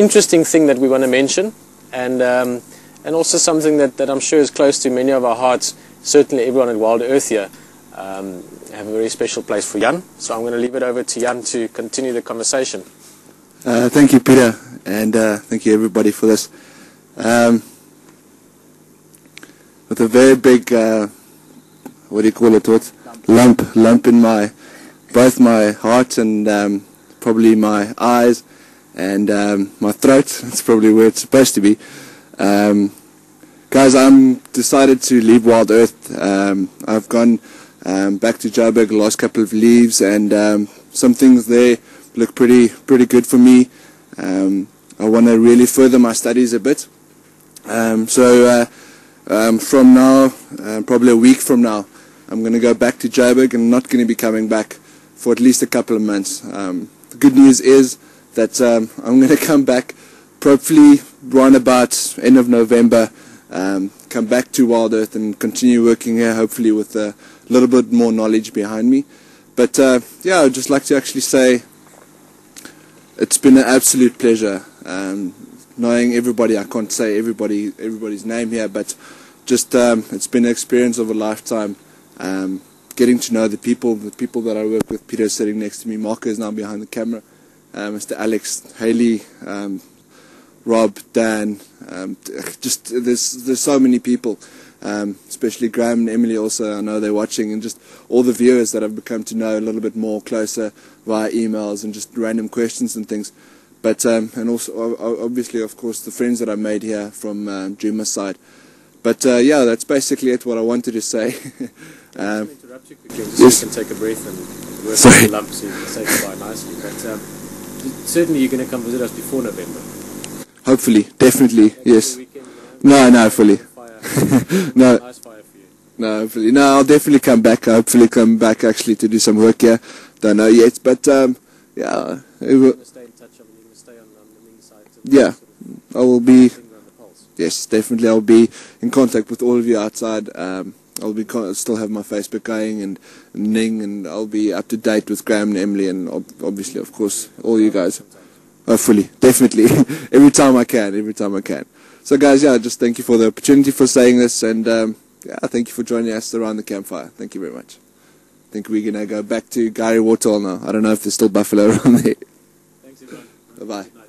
interesting thing that we want to mention, and um, and also something that, that I'm sure is close to many of our hearts. Certainly, everyone at WildEarth here um, have a very special place for Jan. So I'm going to leave it over to Jan to continue the conversation. Uh, thank you, Peter, and uh, thank you everybody for this. Um, with a very big, uh, what do you call it? What lump, lump in my, both my heart and um, probably my eyes and um, my throat. That's probably where it's supposed to be. Um, guys, I'm decided to leave WildEarth. Um, I've gone um, back to Joburg the last couple of leaves, and um, some things there look pretty pretty good for me. Um, I want to really further my studies a bit. So uh, from now, uh, probably a week from now, I'm going to go back to Joburg and not going to be coming back for at least a couple of months. The good news is that um, I'm going to come back probably around about end of November, um, come back to WildEarth and continue working here, hopefully with a little bit more knowledge behind me. But uh, yeah, I'd just like to actually say it's been an absolute pleasure um, knowing everybody. I can't say everybody everybody's name here, but just um, it's been an experience of a lifetime. Um, getting to know the people, the people that I work with. Peter sitting next to me. Marco is now behind the camera. Uh, Mr. Alex, Haley, um, Rob, Dan. Um, just there's there's so many people. Um, especially Graham and Emily also, I know they're watching, and just all the viewers that I've become to know a little bit more closer via emails and just random questions and things. But um, and also obviously, of course, the friends that I made here from um, Djuma's side. But uh, yeah, that's basically it. What I wanted to say. um, interrupt you quickly, yes. you can take a breath and work Sorry. the lump so you can say goodbye nicely. But um, certainly, you're going to come visit us before November. Hopefully, definitely, yes. Weekend, you know, no, no, fully. no. Nice no, hopefully. No, I'll definitely come back. I'll hopefully come back actually to do some work here. Don't know yet, but um, yeah. Will, stay in touch. I mean, you're stay on, on the side. Yeah, I will be. Yes, definitely. I'll be in contact with all of you outside. Um, I'll be still have my Facebook going and, and Ning, and I'll be up to date with Graham and Emily, and ob- obviously, of course, all you guys. Hopefully, definitely, every time I can, every time I can. So, guys, yeah, just thank you for the opportunity for saying this, and um, yeah, thank you for joining us around the campfire. Thank you very much. I think we're gonna go back to Gowrie Waterhole now. I don't know if there's still buffalo around there. Thanks, everyone. Bye bye.